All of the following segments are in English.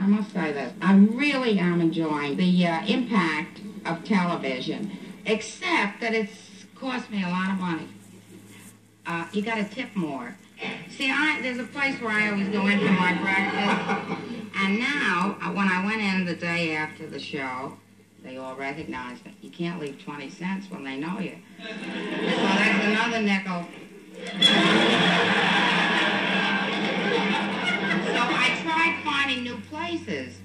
I must say this. I really am enjoying the uh, impact of television, except that it's cost me a lot of money. Uh, you got to tip more. See, I, there's a place where I always go in for my breakfast, and now, uh, when I went in the day after the show, they all recognized it. You can't leave 20 cents when they know you. So that's another nickel. Tried finding new places.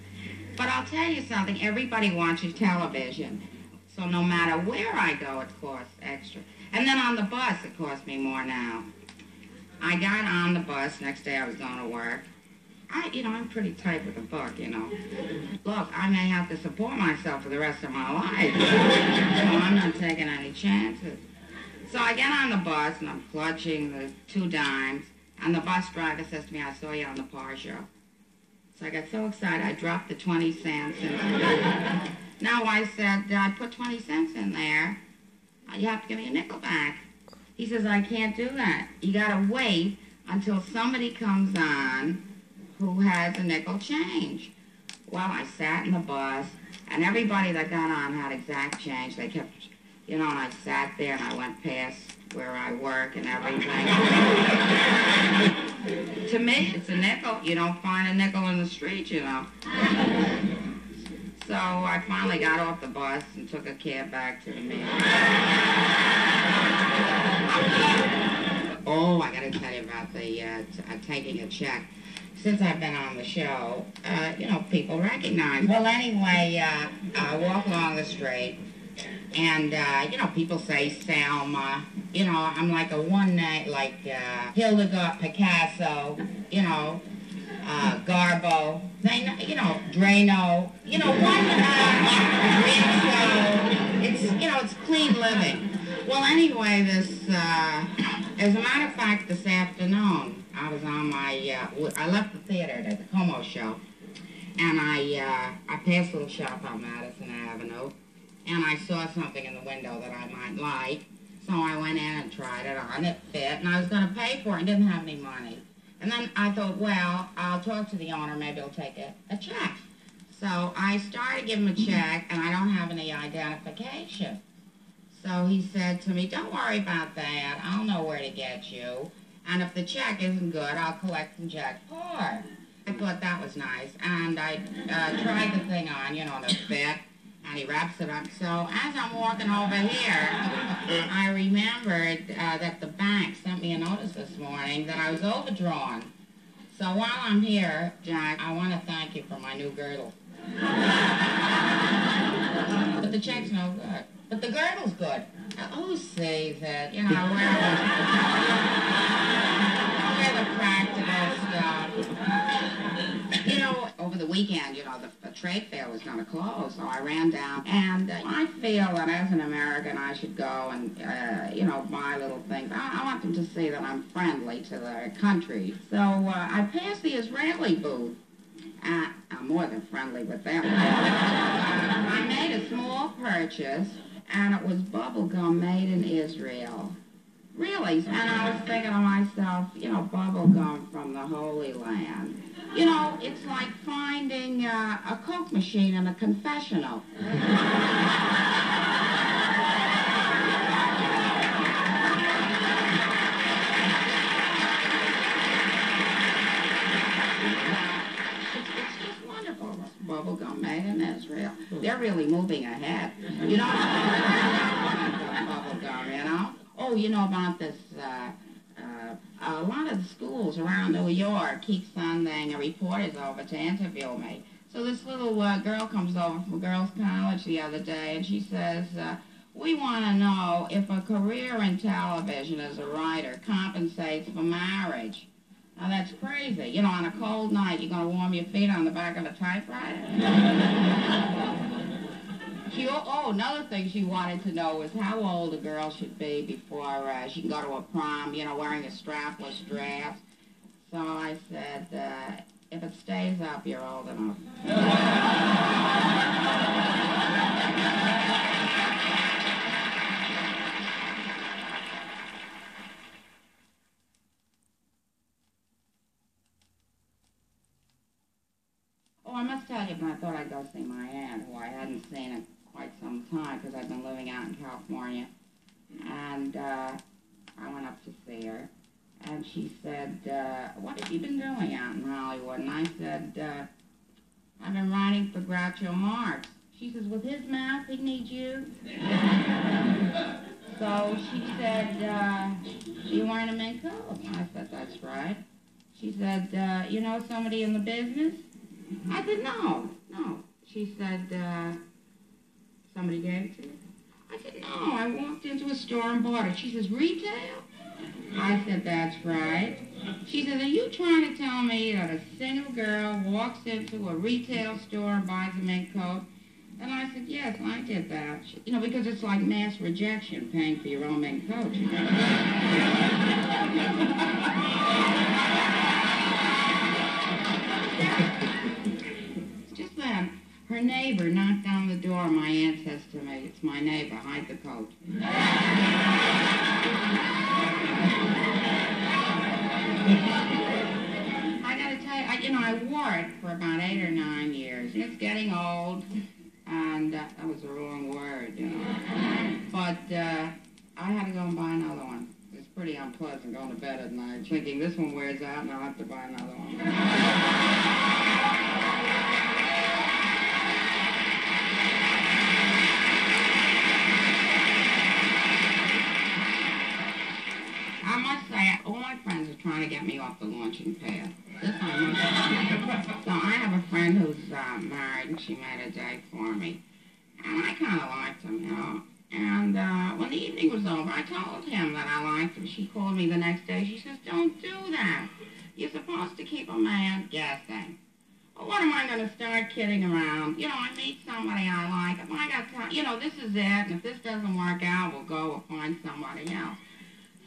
But I'll tell you something, everybody watches television. So no matter where I go, it costs extra. And then on the bus, it costs me more now. I got on the bus, next day I was going to work. I, you know, I'm pretty tight with a book, you know. Look, I may have to support myself for the rest of my life. so I'm not taking any chances. So I get on the bus and I'm clutching the two dimes. And the bus driver says to me, I saw you on the Paar show. So I got so excited, I dropped the 20 cents. And now I said, I put 20 cents in there. Uh, you have to give me a nickel back. He says, I can't do that. You got to wait until somebody comes on who has a nickel change. Well, I sat in the bus, and everybody that got on had exact change. They kept, you know, and I sat there and I went past where I work and everything. To me, it's a nickel. You don't find a nickel in the street, you know. So I finally got off the bus and took a cab back to the meeting. oh, I got to tell you about the uh, taking a check. Since I've been on the show, uh, you know, people recognize. Well, anyway, uh, I walk along the street, and, uh, you know, people say Selma. You know, I'm like a one night, like uh, Hildegarde Picasso, you know, uh, Garbo. They, you know, Drano. You know, one uh, It's, you know, it's clean living. Well, anyway, this, uh, as a matter of fact, this afternoon, I was on my, uh, I left the theater at the Como show, and I, uh, I passed a little shop on Madison Avenue, and I saw something in the window that I might like. So I went in and tried it on. It fit, and I was going to pay for it and didn't have any money. And then I thought, well, I'll talk to the owner. Maybe he'll take a, a check. So I started giving him a check, and I don't have any identification. So he said to me, don't worry about that. I'll know where to get you. And if the check isn't good, I'll collect from Jack Paar. I thought that was nice. And I uh, tried the thing on, you know, to fit and he wraps it up. So as I'm walking over here, I remembered uh, that the bank sent me a notice this morning that I was overdrawn. So while I'm here, Jack, I want to thank you for my new girdle. but the check's no good. But the girdle's good. Who sees it? You know, where the practical stuff. You know, over the weekend, you know, the, the trade fair was going to close, so I ran down. And uh, I feel that as an American, I should go and, uh, you know, buy little things. I, I, want them to see that I'm friendly to their country. So uh, I passed the Israeli booth. Uh, I'm more than friendly with them. I made a small purchase, and it was bubble gum made in Israel. Really? And I was thinking to myself, you know, bubble gum from the Holy Land. You know, it's like finding uh, a Coke machine in a confessional. It's it's just wonderful bu bubblegum made in Israel. They're really moving ahead. You know, bubblegum, you know? Oh, you know about this uh, a lot of the schools around New York keep sending reporters over to interview me. So this little uh, girl comes over from girls' college the other day, and she says, uh, we want to know if a career in television as a writer compensates for marriage. Now, that's crazy. You know, on a cold night, you're going to warm your feet on the back of a typewriter? She, oh, another thing she wanted to know was how old a girl should be before uh, she can go to a prom, you know, wearing a strapless dress. So I said, uh, if it stays up, you're old enough. Oh, I must tell you, but I thought I'd go see my aunt, who I hadn't seen in quite some time because I've been living out in California. And uh, I went up to see her, and she said, uh, what have you been doing out in Hollywood? And I said, uh, I've been writing for Groucho Marx. She says, with his mouth, he needs you. so she said, uh, you wearing a mink coat? I said, that's right. She said, uh, you know somebody in the business? I said, no, no. She said, uh, somebody gave it to me. I said, no, I walked into a store and bought it. She says, retail? I said, that's right. She says, are you trying to tell me that a single girl walks into a retail store and buys a mink coat? And I said, yes, I did that. She, you know, because it's like mass rejection, paying for your own mink coat. Just then, her neighbor knocked on the door. My aunt says to me, it's my neighbor, hide the coat. I gotta tell you, I, you know, I wore it for about eight or nine years. It's getting old, and uh, that was the wrong word, you know. But uh, I had to go and buy another one. It's pretty unpleasant going to bed at night, thinking this one wears out and I'll have to buy another one. Must say, all my friends are trying to get me off the launching pad. This I So I have a friend who's uh, married, and she made a date for me. And I kind of liked him, you know. And uh, when the evening was over, I told him that I liked him. She called me the next day. She says, don't do that. You're supposed to keep a man guessing. Well, what am I going to start kidding around? You know, I meet somebody I like. If I got time, you know, this is it. And if this doesn't work out, we'll go and find somebody else.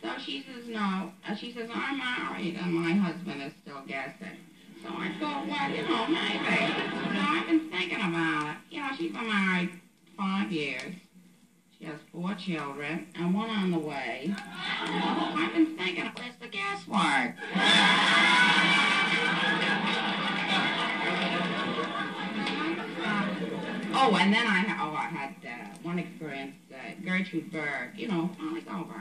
So she says, no. Uh, she says, I'm married and my husband is still guessing. So I thought, well, you know, maybe. So I've been thinking about it. You know, she's been married five years. She has four children and one on the way. I've been thinking, where's the guesswork? Oh, and then I, oh, I had uh, one experience, uh, Gertrude Berg, you know, always over.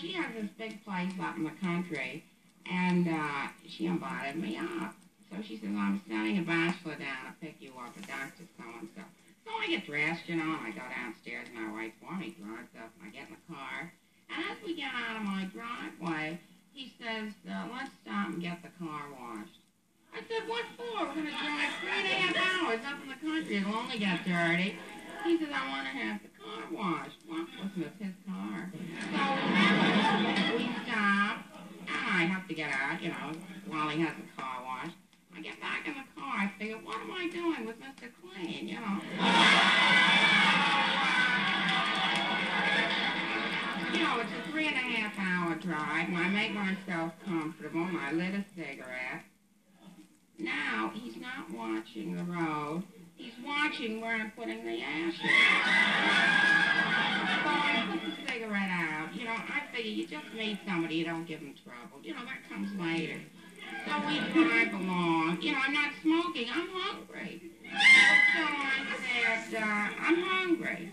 She has this big place out in the country, and uh, she invited me up. So she says, I'm sending a bachelor down to pick you up, a doctor so-and-so. So I get dressed, you know, and I go downstairs, and my wife for me drives up, and I get in the car. And as we get out of my driveway, he says, uh, let's stop and get the car washed. I said, what for? We're going to drive three and a half hours up in the country. It'll only get dirty. He says, I want to have car. Well, listen, it's his car. So we stop, ah, I have to get out, you know, while he has the car washed. I get back in the car. I figure, what am I doing with Mr. Clean, you know? You know, it's a three and a half hour drive, and I make myself comfortable, and I lit a cigarette. Now, he's not watching the road. He's watching where I'm putting the ashes. So I put the cigarette out. You know, I figure you just meet somebody, you don't give them trouble. You know, that comes later. So we drive along. You know, I'm not smoking. I'm hungry. So I said, uh, I'm hungry.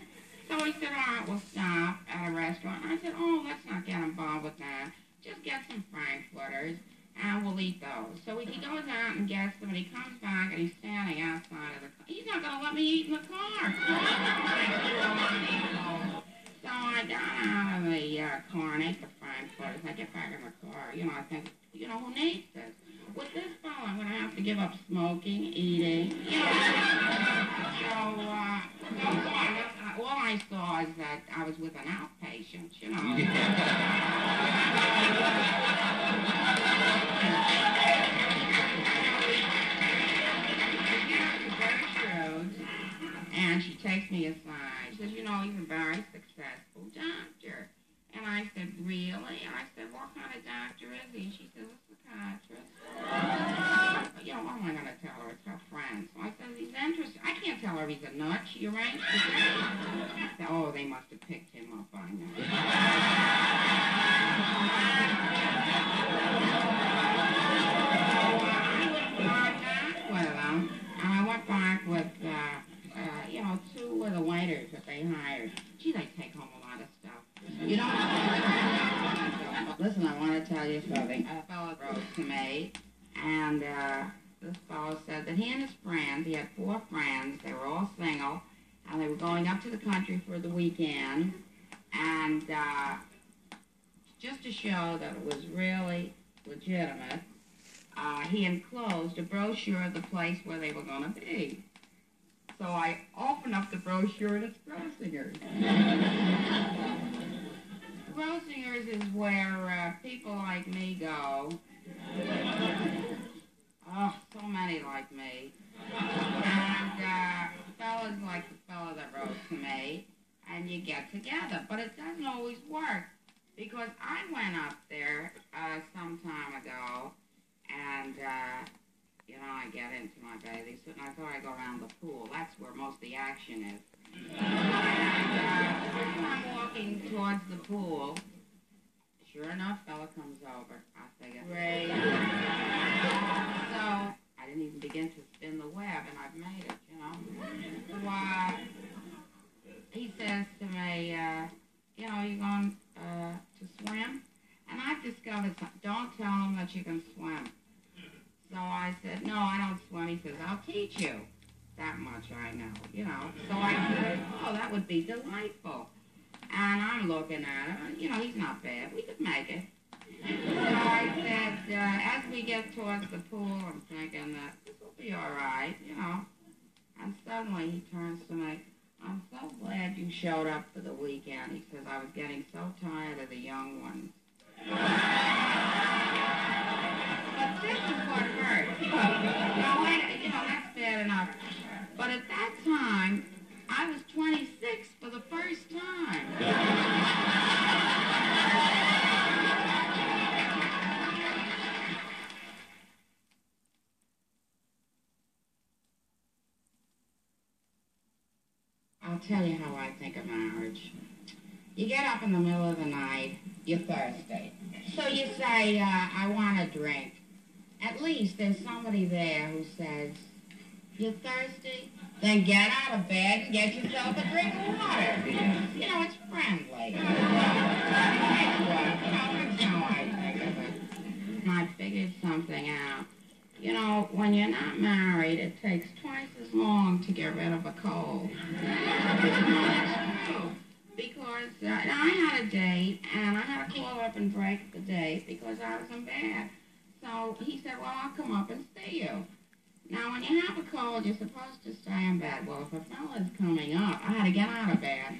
So he said, all right, we'll stop at a restaurant. I said, oh, let's not get involved with that. Just get some frankfurters and we'll eat those. So he goes out and gets them, and he comes back, and he's standing outside of the car. He's not going to let me eat in the car. so I got out of the uh, car and ate the frankfurters. I get back in the car. You know, I think, you know, who needs this? With this fellow, I'm going to have to give up smoking, eating. You know, so, uh, so uh, all I saw is that I was with an outpatient, you know. And she takes me aside. She says, you know, he's a very successful doctor. And I said, really? And I said, what kind of doctor is he? And she says, a psychiatrist you know, what am I going to tell her? It's her friend. So I said, he's interesting. I can't tell her he's a nut. You're right. oh, they must have picked him up by now. well, And I went back with, uh, uh, you know, two of the waiters that they hired. Gee, they take home a lot of stuff. You know, listen, I want to tell you something. A fellow wrote and uh, this fellow said that he and his friends, he had four friends, they were all single, and they were going up to the country for the weekend, and uh, just to show that it was really legitimate, uh, he enclosed a brochure of the place where they were going to be. So I opened up the brochure and it's Grossinger's. Grossinger's is where uh, people like me go. Oh, so many like me. And uh, fellas like the fellow that wrote to me, and you get together. But it doesn't always work because I went up there uh, some time ago, and uh, you know I get into my bathing suit, and I thought I'd go around the pool. That's where most of the action is. And uh, I'm walking towards the pool, sure enough, fella comes over. I figure, great. Didn't even begin to spin the web, and I've made it. You know. Uh, he says to me, uh, you know, you going uh, to swim? And I've discovered something. Don't tell him that you can swim. So I said, no, I don't swim. He says, I'll teach you. That much I know, you know. So I said, oh, that would be delightful. And I'm looking at him. You know, he's not bad. We could make it. I said, uh, as we get towards the pool, I'm thinking that this will be all right, you know. And suddenly he turns to me. I'm so glad you showed up for the weekend. He says, I was getting so tired of the young ones. but this is what hurt. Now, wait, you know, that's bad enough. But at that time, I was 26 for the first time. I'll tell you how I think of marriage. You get up in the middle of the night, you're thirsty. So you say, uh, I want a drink. At least there's somebody there who says, you're thirsty? Then get out of bed and get yourself a drink of water. You know, it's friendly. you know, that's how I think of it. I figured something out. You know, when you're not married, it takes twice as long to get rid of a cold. Because uh, I had a date, and I had to call up and break the date because I was in bed. So he said, well, I'll come up and see you. Now, when you have a cold, you're supposed to stay in bed. Well, if a fella's coming up, I had to get out of bed,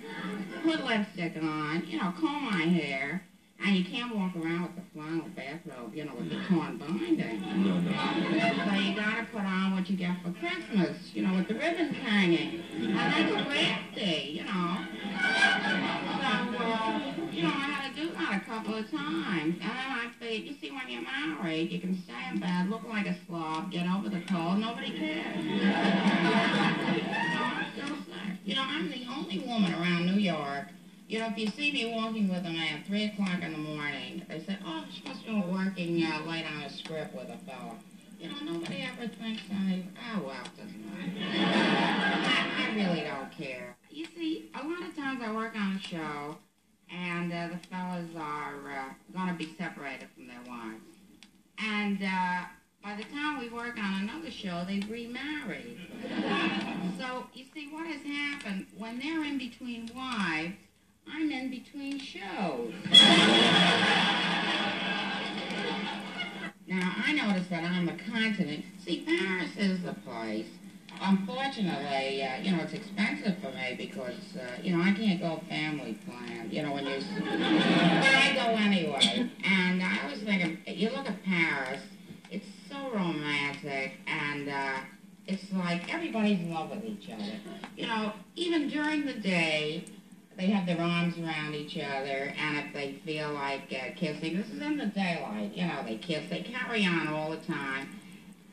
put lipstick on, you know, comb my hair, and you can't walk around with the flannel bathrobe, you know, with the torn binding. No, no. So you gotta put on what you get for Christmas, you know, with the ribbons hanging. And that's drafty, you know. So, uh, you know, I had to do that a couple of times. And then I figured, you see, when you're married, you can stay in bed, look like a slob, get over the cold, nobody cares. You know, I'm the only woman around New York you know, if you see me walking with a man at 3 o'clock in the morning, they say, oh, she must been working uh, late on a script with a fella. You know, nobody ever thinks anything. Oh, well, doesn't. I, I really don't care. You see, a lot of times I work on a show, and uh, the fellas are uh, going to be separated from their wives. And uh, by the time we work on another show, they've remarried. so, you see, what has happened, when they're in between wives, I'm in between shows. now, I noticed that on the continent, see, Paris is the place. Unfortunately, uh, you know, it's expensive for me because, uh, you know, I can't go family plan, you know, when you... but I go anyway. And I was thinking, you look at Paris, it's so romantic, and, uh, it's like everybody's in love with each other. You know, even during the day, they have their arms around each other, and if they feel like uh, kissing, this is in the daylight, you know, they kiss, they carry on all the time.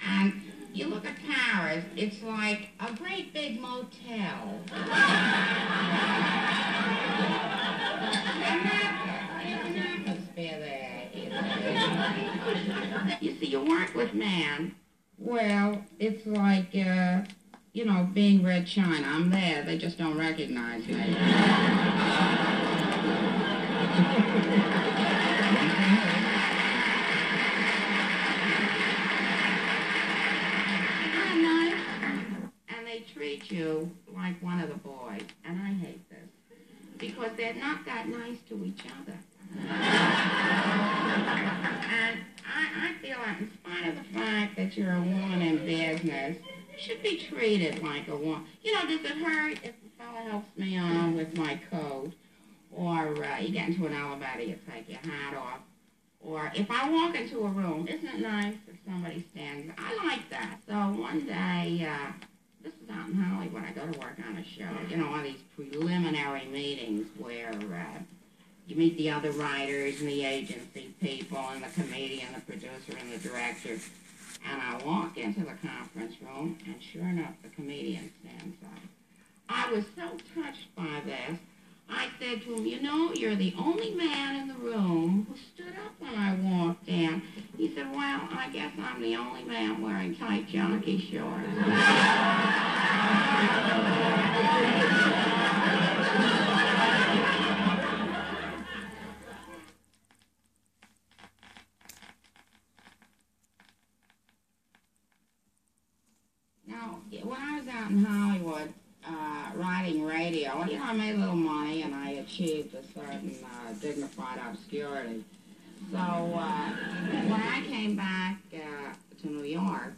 And you look at Paris, it's like a great big motel. You see, you work with man, well, it's like, uh, you know, being Red China. I'm there. They just don't recognize me. and they treat you like one of the boys, and I hate this, because they're not that nice to each other. and I, I feel like, in spite of the fact that you're a woman in business, should be treated like a woman. You know, does it hurt if a fellow helps me on with my coat? Or uh, you get into an elevator, you take your hat off. Or if I walk into a room, isn't it nice if somebody stands? I like that. So one day, uh, this is out in Hollywood, I go to work on a show, you know, of these preliminary meetings where uh, you meet the other writers and the agency people and the comedian, the producer, and the director. And I walk into the conference room, and sure enough, the comedian stands up. I was so touched by this. I said to him, you know, you're the only man in the room who stood up when I walked in. He said, well, I guess I'm the only man wearing tight jockey shorts. now, when I was out in Hollywood, uh, writing radio. You know, I made a little money and I achieved a certain uh, dignified obscurity. So uh, when I came back uh, to New York,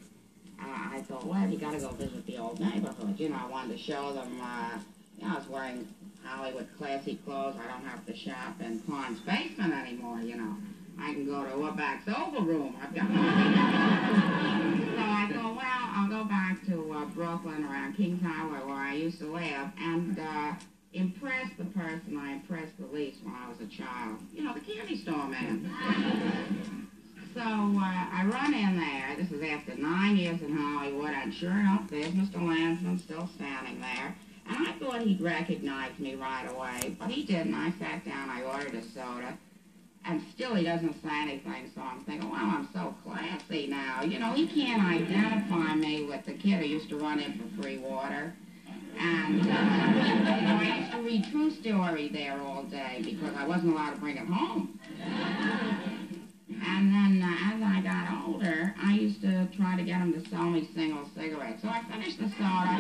uh, I thought, well, you got to go visit the old neighborhood. You know, I wanted to show them. Uh, you know, I was wearing Hollywood classy clothes. I don't have to shop in Klein's basement anymore. You know, I can go to Ohrbach's Oval Room. I've got back to uh, Brooklyn around Kings Highway where I used to live and uh, impress the person I impressed the least when I was a child. You know, the candy store man. So uh, I run in there. This is after nine years in Hollywood, and sure enough, there's Mr. Landsman still standing there. And I thought he'd recognize me right away, but he didn't. I sat down, I ordered a soda, and still he doesn't say anything, so I'm thinking, well, I'm so classy now. You know, he can't identify me with the kid who used to run in for free water. And uh, you know, I used to read True Story there all day because I wasn't allowed to bring it home. And then uh, as I got older, I used to try to get him to sell me single cigarettes. So I finished the soda.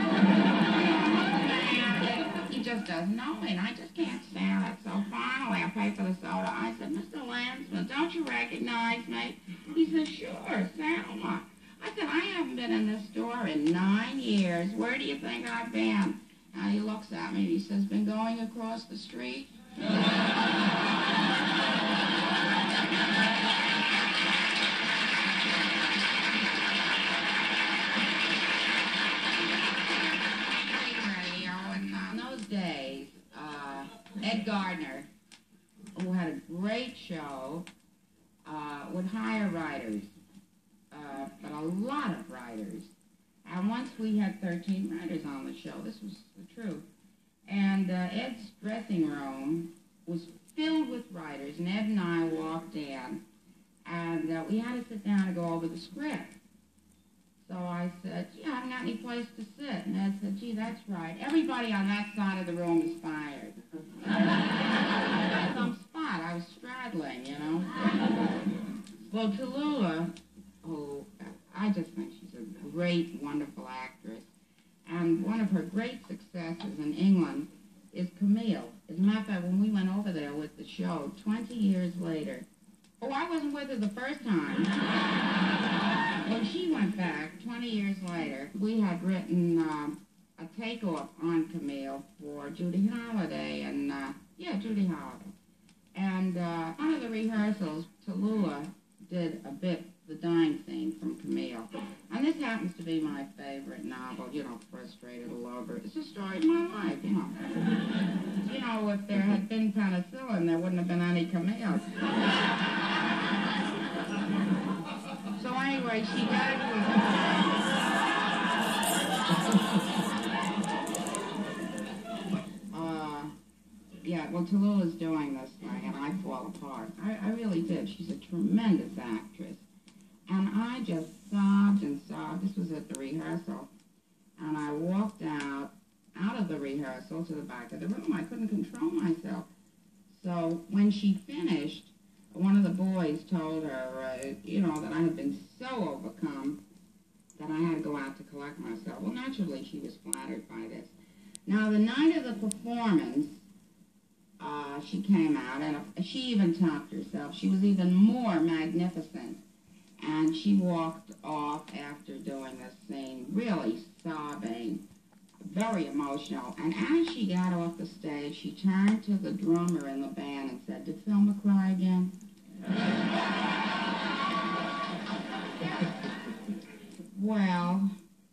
and he just doesn't know me, and I just can't stand it. So finally, I paid for the soda. I said, Mr. Landsman, don't you recognize me? He said, sure, Selma. I said, I haven't been in this store in nine years. Where do you think I've been? And he looks at me and he says, been going across the street? radio, and uh, in those days, uh, Ed Gardner, who had a great show, uh, would hire writers, uh, but a lot of writers. And once we had 13 writers on the show, this was the truth. And uh, Ed's dressing room was filled with writers, and Ed and I walked in, and uh, we had to sit down and go over the script. So I said, gee, I haven't got any place to sit. And Ed said, gee, that's right. Everybody on that side of the room is fired. Some spot, I was straddling, you know. Well, Tallulah, who I just think she's a great, wonderful actress, and one of her great successes in England is Camille. As a matter of fact, when we went over there with the show, 20 years later, oh, I wasn't with her the first time. when she went back, 20 years later, we had written um, a takeoff on Camille for Judy Holliday, and, uh, yeah, Judy Holliday. And uh, one of the rehearsals, Tallulah did a bit, the dying scene from Camille. And this happens to be my favorite novel, you know, Frustrated Lover. It's the story of my life, you know. you know, if there had been penicillin, there wouldn't have been any Camille. so anyway, she goes uh, yeah, well, Tallulah's doing this thing, and I fall apart. I, I really did. She's a tremendous actress. And I just sobbed and sobbed. This was at the rehearsal. And I walked out, out of the rehearsal to the back of the room. I couldn't control myself. So when she finished, one of the boys told her, uh, you know, that I had been so overcome that I had to go out to collect myself. Well, naturally, she was flattered by this. Now, the night of the performance, uh, she came out, and she even topped herself. She was even more magnificent. And she walked off after doing the scene, really sobbing, very emotional. And as she got off the stage, she turned to the drummer in the band and said, Did Thelma cry again? well,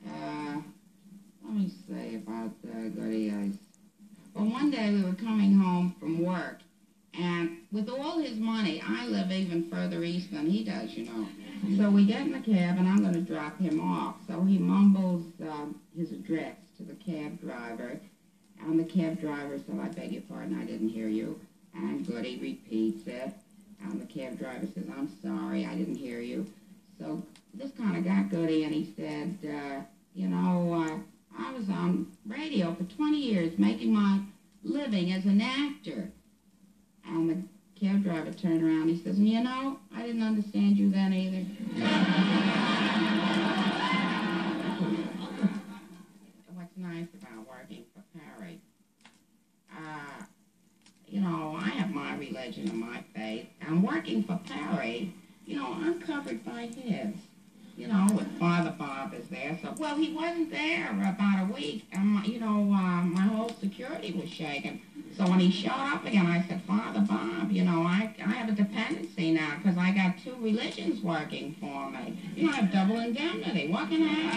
uh, let me say about uh, Goody Ace. Well, one day we were coming home from work, and with all his money, I live even further east than he does, you know. So we get in the cab, and I'm going to drop him off. So he mumbles um, his address to the cab driver, and the cab driver said, I beg your pardon, I didn't hear you. And Goody repeats it, and the cab driver says, I'm sorry, I didn't hear you. So this kind of got Goody, and he said, uh, you know, uh, I was on radio for 20 years making my living as an actor. And cab driver turned around, he says, you know, I didn't understand you then either. What's nice about working for Perry, uh, you know, I have my religion and my faith, I'm working for Perry, you know, I'm covered by his. You know, with Father Bob is there. So, well, he wasn't there about a week, and my, you know, uh, my whole security was shaken. So when he showed up again, I said, Father Bob, you know, I, I have a dependency now because I got two religions working for me. You know, I have double indemnity. What can I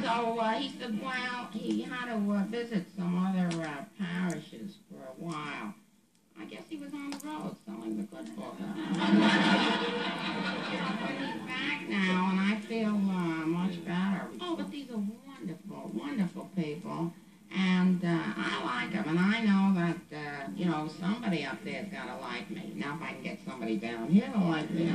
so uh, he said, well, he had to uh, visit some other uh, parishes for a while. I guess he was on the road selling the good book. but he's back now, and I feel uh, much better. Oh, but these are wonderful, wonderful people. And uh, I like them, and I know that, uh, you know, somebody up there's got to like me. Now if I can get somebody down here to like me,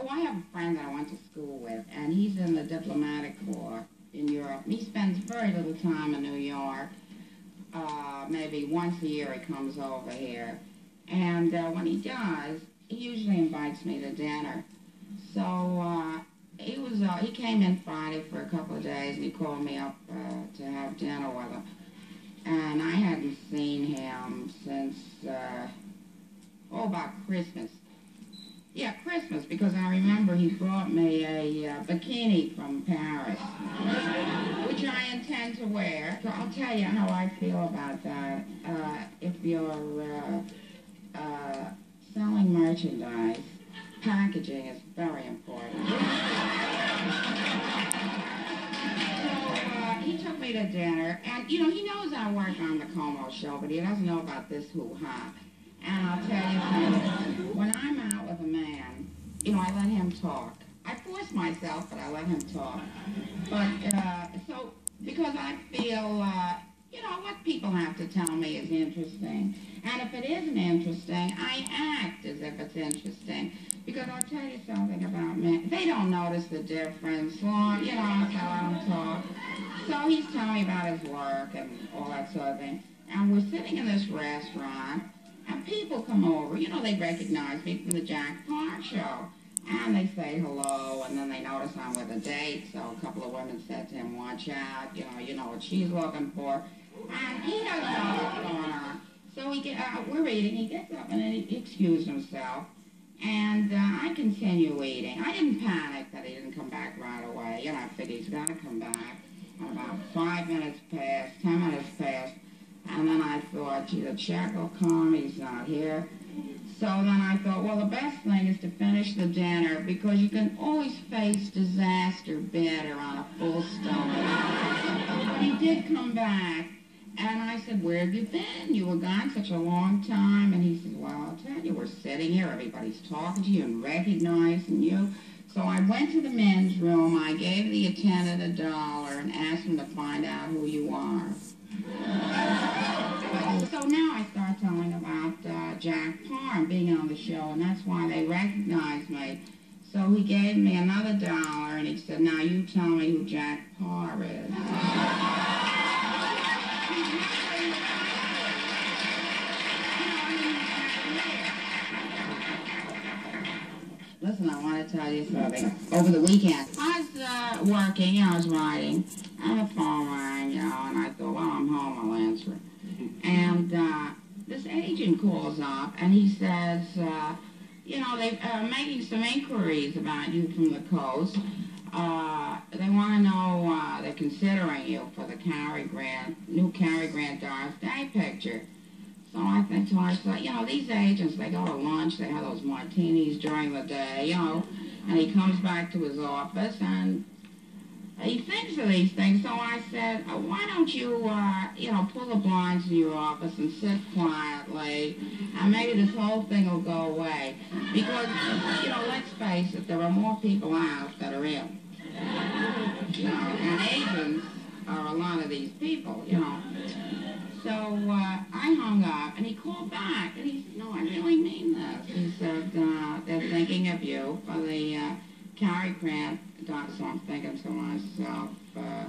Oh, I have a friend that I went to school with, and he's in the diplomatic corps in Europe. He spends very little time in New York. Uh, maybe once a year he comes over here. And uh, when he does, he usually invites me to dinner. So uh, he was uh, he came in Friday for a couple of days, and he called me up uh, to have dinner with him. And I hadn't seen him since, uh, oh, about Christmas. Yeah, Christmas, because I remember he brought me a uh, bikini from Paris, which I intend to wear. So I'll tell you how I feel about that. Uh, if you're uh, uh selling merchandise, packaging is very important. So uh, he took me to dinner, and, you know, he knows I work on the Como show, but he doesn't know about this hoo-ha. And I'll tell you. When I'm out with a man, you know, I let him talk. I force myself, but I let him talk. But, uh, so, because I feel, uh, you know, what people have to tell me is interesting. And if it isn't interesting, I act as if it's interesting. Because I'll tell you something about men. They don't notice the difference. Long, you know, so I him talk. So he's telling me about his work and all that sort of thing. And we're sitting in this restaurant, and people come over, you know, they recognize me from the Jack Paar show. And they say hello, and then they notice I'm with a date. So a couple of women said to him, watch out, you know, you know what she's looking for. And he doesn't know what's going on. So he get, uh, we're eating, he gets up and he excused himself. And uh, I continue eating. I didn't panic that he didn't come back right away. You know, I figured he's got to come back. And about five minutes passed, ten minutes passed. And then I thought, gee, the check will come, he's not here. So then I thought, well, the best thing is to finish the dinner because you can always face disaster better on a full stomach. But he did come back, and I said, where have you been? You were gone such a long time. And he said, well, I'll tell you, we're sitting here, everybody's talking to you and recognizing you. So I went to the men's room, I gave the attendant a dollar and asked him to find out who you are. So now I start telling about uh, Jack Paar being on the show, and that's why they recognize me. So he gave me another dollar and he said, now you tell me who Jack Paar is. Listen, I want to tell you something. Over the weekend, I was uh, working, I was writing, and the phone rang, you know, and I thought, well, I'm home, I'll answer it. And uh, this agent calls up, and he says, uh, you know, they're uh, making some inquiries about you from the coast. Uh, they want to know, uh, they're considering you for the Cary Grant, new Cary Grant Doris Day picture. So I think to myself, you know, these agents, they go to lunch, they have those martinis during the day, you know, and he comes back to his office and he thinks of these things. So I said, uh, why don't you, uh, you know, pull the blinds in your office and sit quietly, and maybe this whole thing will go away. Because, you know, let's face it, there are more people out that are ill. You know, and agents are a lot of these people, you know. So uh, I hung up, and he called back, and he said, no, I really mean this. He said, uh, they're thinking of you for the uh, Cary Grant dot, so I'm thinking to myself, uh,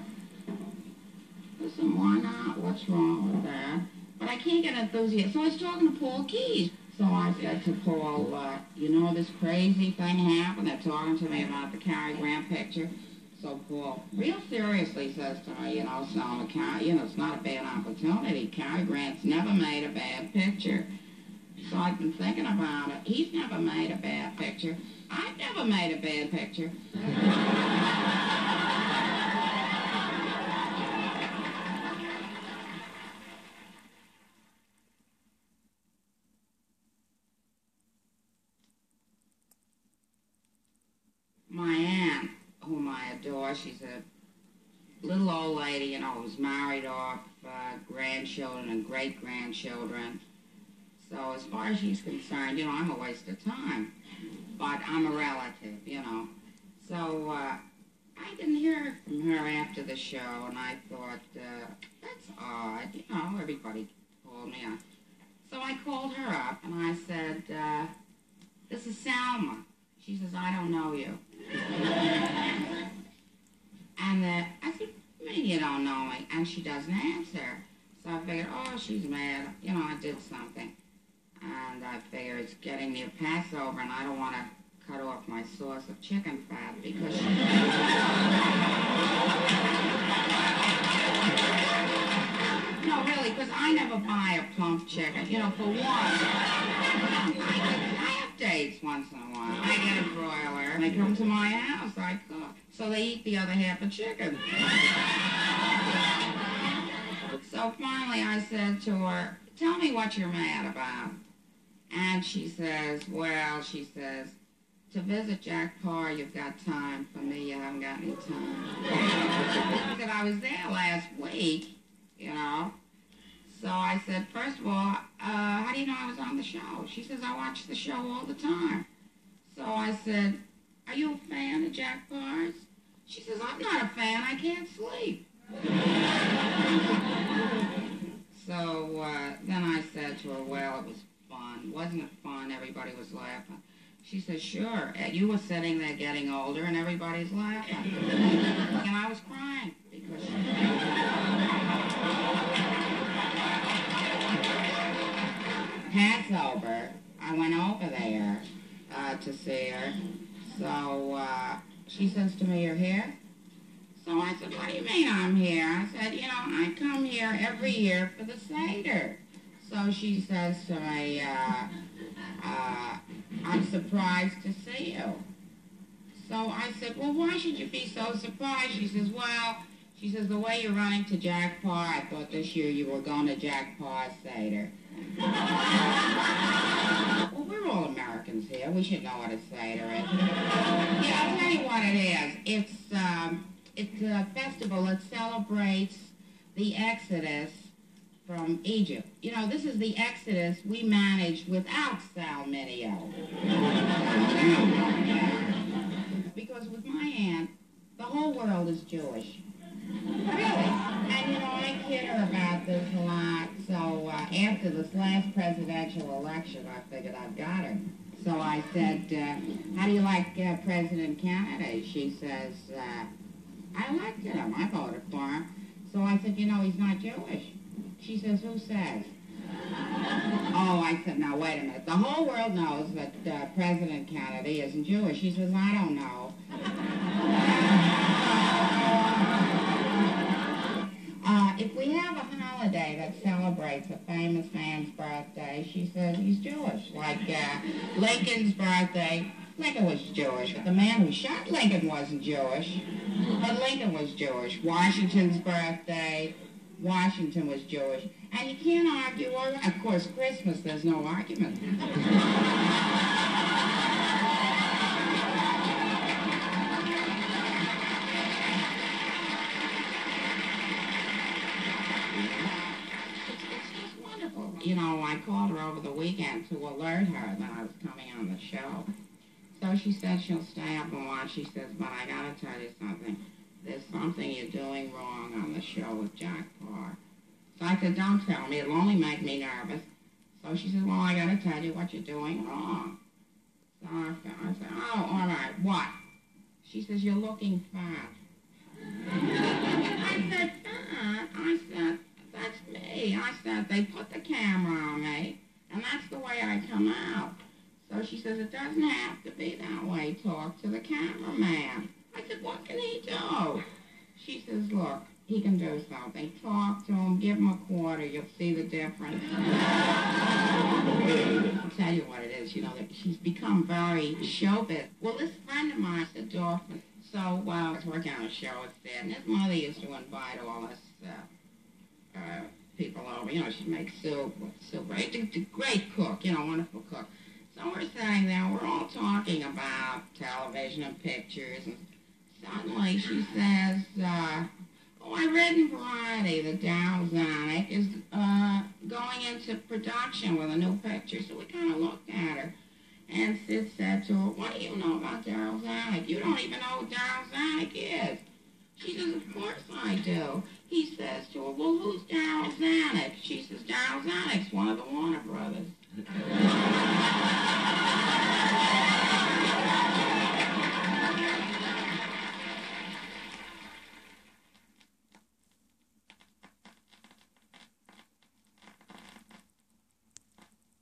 listen, why not? What's wrong with that? But I can't get enthusiastic. So I was talking to Paul Keyes. So I said to Paul, uh, you know, this crazy thing happened. They're talking to me about the Cary Grant picture. So Paul real seriously says to me, you know, Selma, Cary, you know, it's not a bad opportunity. Cary Grant's never made a bad picture. So I've been thinking about it. He's never made a bad picture. I've never made a bad picture. My aunt, whom She's a little old lady, you know, who's married off uh, grandchildren and great-grandchildren. So as far as she's concerned, you know, I'm a waste of time. But I'm a relative, you know. So uh, I didn't hear from her after the show, and I thought, uh, that's odd. You know, everybody called me. Up. So I called her up, and I said, uh, this is Selma. She says, I don't know you. and uh, I said, me. And she doesn't answer. So I figured, oh, she's mad. You know, I did something. And I figure it's getting near Passover, and I don't want to cut off my source of chicken fat because no, really, because I never buy a plump chicken. You know, for one, I, I have dates once in a while. I get a broiler, and they come to my house. I cook. So they eat the other half of chicken. So finally I said to her, tell me what you're mad about. And she says, well, she says, to visit Jack Paar, you've got time. For me, you haven't got any time. I said, I was there last week, you know. So I said, first of all, uh, how do you know I was on the show? She says, I watch the show all the time. So I said, are you a fan of Jack Paar's? She says, I'm not a fan. I can't sleep. so uh, then I said to her, well, it was fun. Wasn't it fun? Everybody was laughing. She said, sure. You were sitting there getting older and everybody's laughing. and I was crying because Passover, I went over there uh, to see her. So uh, she says to me, you're here? So I said, what do you mean I'm here? I said, you know, I come here every year for the Seder. So she says to me, uh, uh, I'm surprised to see you. So I said, well, why should you be so surprised? She says, well, she says, the way you're running to Jack Paar, I thought this year you were going to Jack Paar's Seder. well, we're all Americans here. We should know what a Seder is. Yeah, I'll tell you what it is. It's, um, it's a festival that celebrates the Exodus from Egypt. You know, this is the Exodus we managed without Sal Mineo. because with my aunt, the whole world is Jewish. Really. And, you know, I kid her about this a lot, so uh, after this last presidential election, I figured I'd got her. So I said, uh, how do you like uh, President Kennedy? She says, uh, I liked him. I voted for him. So I said, you know, he's not Jewish. She says, who says? oh, I said, now wait a minute. The whole world knows that uh, President Kennedy isn't Jewish. She says, I don't know. uh, if we have a holiday that celebrates a famous man's birthday, she says he's Jewish. Like uh, Lincoln's birthday, Lincoln was Jewish, but the man who shot Lincoln wasn't Jewish. But Lincoln was Jewish. Washington's birthday, Washington was Jewish. And you can't argue, or, of course, Christmas, there's no argument. You know, I called her over the weekend to alert her that I was coming on the show. So she said she'll stay up and watch. She says, but I got to tell you something. There's something you're doing wrong on the show with Jack Paar. So I said, don't tell me. It'll only make me nervous. So she says, well, I got to tell you what you're doing wrong. So I said, oh, all right, what? She says, you're looking fat. I said, fat? I said, that's me. I said, they put the camera on me, and that's the way I come out. So she says, it doesn't have to be that way. Talk to the cameraman. I said, what can he do? She says, look, he can do something. Talk to him, give him a quarter, you'll see the difference. I'll tell you what it is, you know, that she's become very showbiz. Well, this friend of mine, the Dorfman, so while I was working on a show with Sid, and his mother used to invite all us uh, uh, people over. You know, she'd make soup soup. Right? A great cook, you know, wonderful cook. So we're sitting there, we're all talking about television and pictures, and suddenly she says, uh, oh, I read in Variety that Darryl Zanuck is uh, going into production with a new picture. So we kind of looked at her. And Sid said to her, what do you know about Darryl Zanuck? You don't even know who Darryl Zanuck is. She says, of course I do. He says to her, well, who's Darryl Zanuck? She says, Darryl Zanuck's one of the Warner Brothers.